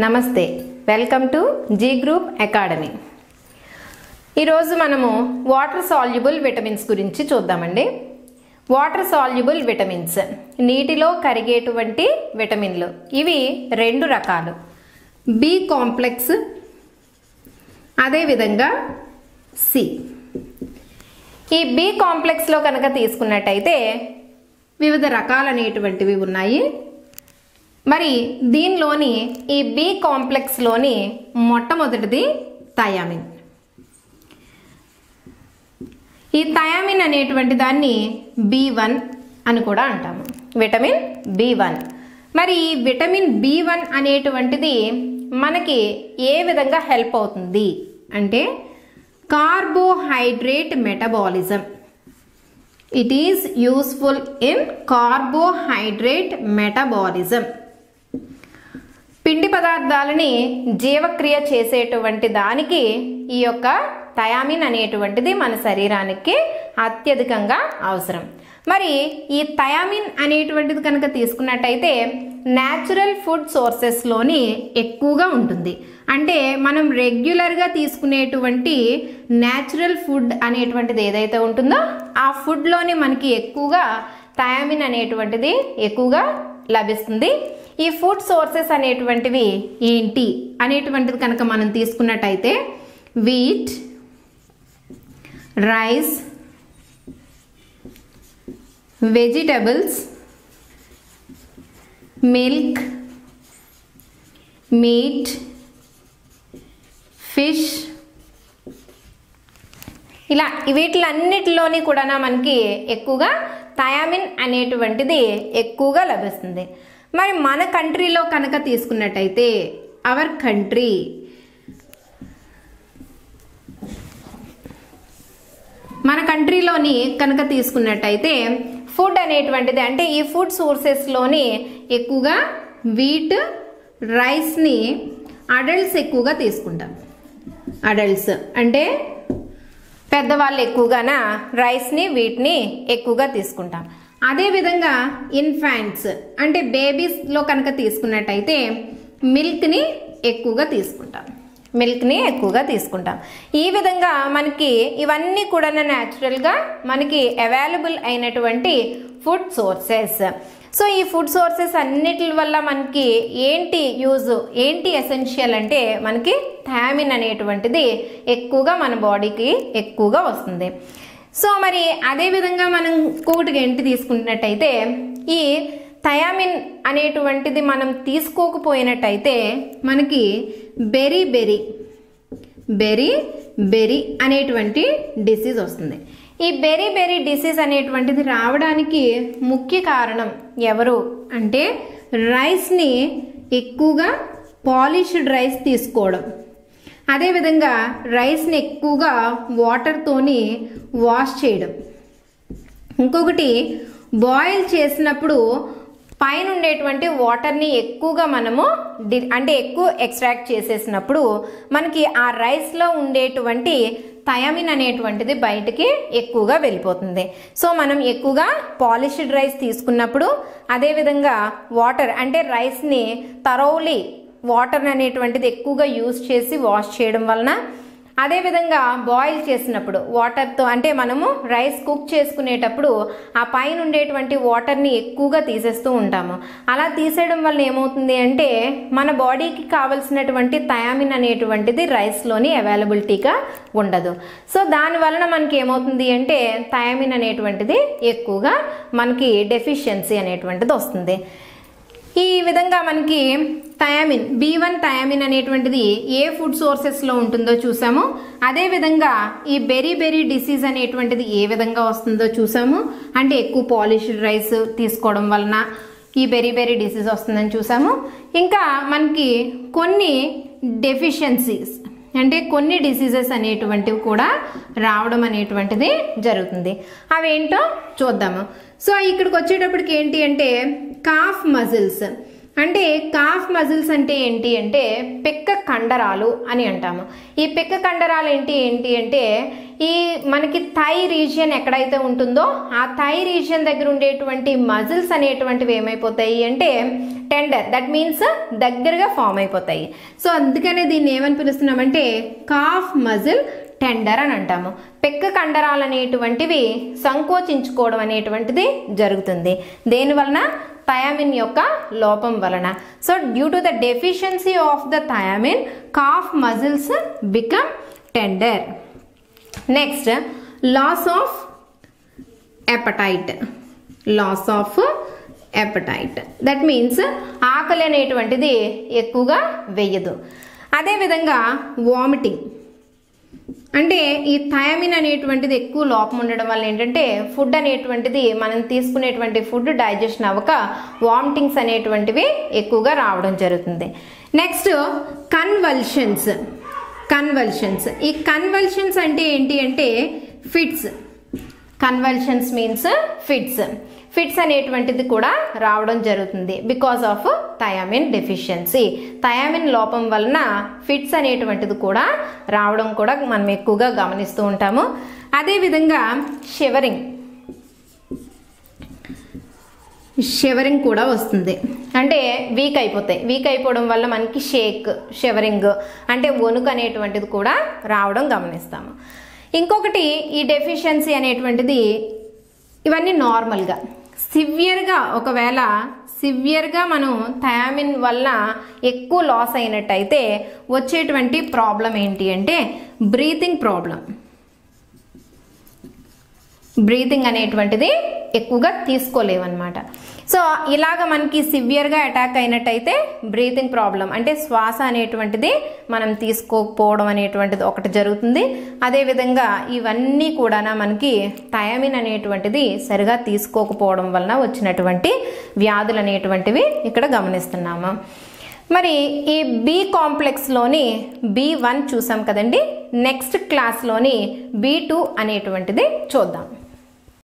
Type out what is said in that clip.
నమస్తే. Welcome to G group academy ఈరోజు మనము వాటర్ సాల్యుబుల్ విటమిన్స్ గురించి చూద్దామండి. వాటర్ సాల్యుబుల్ విటమిన్స్ నీటిలో కరిగేటువంటి విటమిన్లు. ఇవి రెండు రకాలు. బి కాంప్లెక్స్ అదేవిధంగా సి ఈ బి కాంప్లెక్స్లో కనుక తీసుకున్నట్టయితే వివిధ రకాలనేటువంటివి ఉన్నాయి. మరి దీనిలోని ఈ బి కాంప్లెక్స్లోని మొట్టమొదటిది థయామిన్ ఈ థయామిన్ అనేటువంటి దాన్ని బి వన్ అని కూడా అంటాము. విటమిన్ బి వన్ మరి ఈ విటమిన్ బి వన్ అనేటువంటిది మనకి ఏ విధంగా హెల్ప్ అవుతుంది? అంటే carbohydrate metabolism it is useful in carbohydrate metabolism పిండి పదార్థాలని జీవక్రియ చేసేటువంటి దానికి ఈ యొక్క థయామిన్ అనేటువంటిది మన శరీరానికి అత్యధికంగా అవసరం. మరి ఈ థయామిన్ అనేటువంటిది కనుక తీసుకున్నట్టయితే న్యాచురల్ ఫుడ్ సోర్సెస్లోని ఎక్కువగా ఉంటుంది. అంటే మనం రెగ్యులర్గా తీసుకునేటువంటి న్యాచురల్ ఫుడ్ అనేటువంటిది ఏదైతే ఉంటుందో ఆ ఫుడ్లోని మనకి ఎక్కువగా థయామిన్ అనేటువంటిది ఎక్కువగా లభిస్తుంది. ఈ ఫుడ్ సోర్సెస్ అనేటువంటివి ఏంటి అనేటువంటిది కనుక మనం తీసుకున్నట్టయితే wheat rice vegetables milk meat fish. ఇలా వీటిలన్నిటిలోని కూడా మనకి ఎక్కువగా థయామిన్ అనేటువంటిది ఎక్కువగా లభిస్తుంది. మరి మన కంట్రీలో కనుక తీసుకున్నట్టయితే అవర్ కంట్రీ మన కంట్రీలోని కనుక తీసుకున్నట్టయితే ఫుడ్ అనేటువంటిది అంటే ఈ ఫుడ్ సోర్సెస్లోని ఎక్కువగా వీట్ రైస్ని అడల్ట్స్ ఎక్కువగా తీసుకుంటాం. అడల్ట్స్ అంటే పెద్దవాళ్ళు ఎక్కువగాన? రైస్ని వీటిని ఎక్కువగా తీసుకుంటాం. అదేవిధంగా ఇన్ఫాంట్స్ అంటే బేబీస్లో కనుక తీసుకున్నట్టయితే మిల్క్ని ఎక్కువగా తీసుకుంటాం. మిల్క్ని ఎక్కువగా తీసుకుంటాం. ఈ విధంగా మనకి ఇవన్నీ కూడా న్యాచురల్గా మనకి అవైలబుల్ అయినటువంటి ఫుడ్ సోర్సెస్ సో ఈ ఫుడ్ సోర్సెస్ అన్నిటి వల్ల మనకి ఏంటి యూజ్ ఏంటి ఎసెన్షియల్ అంటే మనకి థామిన్ అనేటువంటిది ఎక్కువగా మన బాడీకి ఎక్కువగా వస్తుంది. సో మరి అదే విధంగా మనం ఇంకొకటి ఏంటి తీసుకున్నట్టయితే ఈ థయామిన్ అనేటువంటిది మనం తీసుకోకపోయినట్టయితే మనకి బెరీ బెరీ బెరీ బెరీ అనేటువంటి డిసీజ్ వస్తుంది. ఈ బెరీ బెరీ డిసీజ్ అనేటువంటిది రావడానికి ముఖ్య కారణం ఎవరు అంటే రైస్ని ఎక్కువగా పాలిష్డ్ రైస్ తీసుకోవడం. అదేవిధంగా రైస్ని ఎక్కువగా వాటర్తోని వాష్ చేయడం. ఇంకొకటి బాయిల్ చేసినప్పుడు పైన ఉండేటువంటి వాటర్ని ఎక్కువగా మనము డి అంటే ఎక్కువ ఎక్స్ట్రాక్ట్ చేసేసినప్పుడు మనకి ఆ రైస్లో ఉండేటువంటి థయామిన్ అనేటువంటిది బయటికి ఎక్కువగా వెళ్ళిపోతుంది. సో మనం ఎక్కువగా పాలిష్డ్ రైస్ తీసుకున్నప్పుడు అదేవిధంగా వాటర్ అంటే రైస్ని తరౌలీ వాటర్ అనేటువంటిది ఎక్కువగా యూజ్ చేసి వాష్ చేయడం వలన అదేవిధంగా బాయిల్ చేసినప్పుడు వాటర్తో అంటే మనము రైస్ కుక్ చేసుకునేటప్పుడు ఆ పైన ఉండేటువంటి వాటర్ని ఎక్కువగా తీసేస్తూ ఉంటాము. అలా తీసేయడం వల్ల ఏమవుతుంది అంటే మన బాడీకి కావలసినటువంటి థయామిన్ అనేటువంటిది రైస్లోని అవైలబిలిటీగా ఉండదు. సో దాని వలన మనకి ఏమవుతుంది అంటే థయామిన్ అనేటువంటిది ఎక్కువగా మనకి డెఫిషియన్సీ అనేటువంటిది వస్తుంది. ఈ విధంగా మనకి థయామిన్ బి వన్ థయామిన్ అనేటువంటిది ఏ ఫుడ్ సోర్సెస్లో ఉంటుందో చూసాము. అదేవిధంగా ఈ బెరీ బెరీ డిసీజ్ అనేటువంటిది ఏ విధంగా వస్తుందో చూసాము. అంటే ఎక్కువ పాలిష్డ్ రైస్ తీసుకోవడం వలన ఈ బెరీ బెరీ డిసీజ్ వస్తుందని చూసాము. ఇంకా మనకి కొన్ని డెఫిషియన్సీస్ అంటే కొన్ని డిసీజెస్ అనేటువంటివి కూడా రావడం అనేటువంటిది జరుగుతుంది. అవేంటో చూద్దాము. సో ఇక్కడికి వచ్చేటప్పటికి ఏంటి అంటే కాఫ్ మజిల్స్ అంటే కాఫ్ మజిల్స్ అంటే ఏంటి అంటే పెక్క కండరాలు అని అంటాము. ఈ పెక్క కండరాలు ఏంటి ఏంటి అంటే ఈ మనకి థై రీజియన్ ఎక్కడైతే ఉంటుందో ఆ థై రీజియన్ దగ్గర ఉండేటువంటి మజిల్స్ అనేటువంటివి ఏమైపోతాయి అంటే టెండర్ దట్ మీన్స్ దగ్గరగా ఫామ్ అయిపోతాయి. సో అందుకనే దీన్ని ఏమని పిలుస్తున్నామంటే కాఫ్ మజిల్ టెండర్ అని అంటాము. పెక్క కండరాలు అనేటువంటివి సంకోచించుకోవడం అనేటువంటిది జరుగుతుంది. దేనివలన థయామిన్ యొక్క లోపం వలన. So due to the deficiency of the thiamine calf muscles become tender next loss of appetite loss of appetite that means ఆకలి అనేటువంటిది ఎక్కువగా వెయ్యదు అదేవిధంగా వామిటింగ్ అంటే ఈ థయామిన్ అనేటువంటిది ఎక్కువ లోపం ఉండడం వల్ల ఏంటంటే ఫుడ్ అనేటువంటిది మనం తీసుకునేటువంటి ఫుడ్ డైజెషన్ అవ్వక వామిటింగ్స్ అనేటువంటివి ఎక్కువగా రావడం జరుగుతుంది. Next convulsions. కన్వల్షన్స్. ఈ కన్వల్షన్స్ అంటే ఏంటి అంటే fits. Convulsions means fits. Fits అనేటువంటిది కూడా రావడం జరుగుతుంది because of thiamine deficiency. Thiamine లోపం వలన ఫిట్స్ అనేటువంటిది కూడా రావడం కూడా మనం ఎక్కువగా గమనిస్తూ ఉంటాము. అదేవిధంగా షివరింగ్. షివరింగ్ కూడా వస్తుంది. అంటే వీక్ అయిపోతాయి. వీక్ అయిపోవడం వల్ల మనకి షేక్ షివరింగ్ అంటే వణుకు అనేటువంటిది కూడా రావడం గమనిస్తాము. ఇంకొకటి ఈ డెఫిషియన్సీ అనేటువంటిది ఇవన్నీ నార్మల్గా సివియర్గా ఒకవేళ సివియర్గా మనం థయామిన్ వల్ల ఎక్కువ లాస్ అయినట్టయితే వచ్చేటువంటి ప్రాబ్లం ఏంటి అంటే బ్రీతింగ్ ప్రాబ్లం. బ్రీతింగ్ అనేటువంటిది ఎక్కువగా తీసుకోలేవన్నమాట. సో ఇలాగ మనకి సివియర్గా అటాక్ అయినట్టయితే బ్రీతింగ్ ప్రాబ్లం అంటే శ్వాస అనేటువంటిది మనం తీసుకోకపోవడం అనేటువంటిది ఒకటి జరుగుతుంది. అదేవిధంగా ఇవన్నీ కూడా మనకి థయామిన్ అనేటువంటిది సరిగా తీసుకోకపోవడం వలన వచ్చినటువంటి వ్యాధులు అనేటువంటివి ఇక్కడ గమనిస్తున్నాము. మరి ఈ బి కాంప్లెక్స్లోని బి వన్ చూసాం కదండి. నెక్స్ట్ క్లాస్లోని బి టూ అనేటువంటిది చూద్దాం.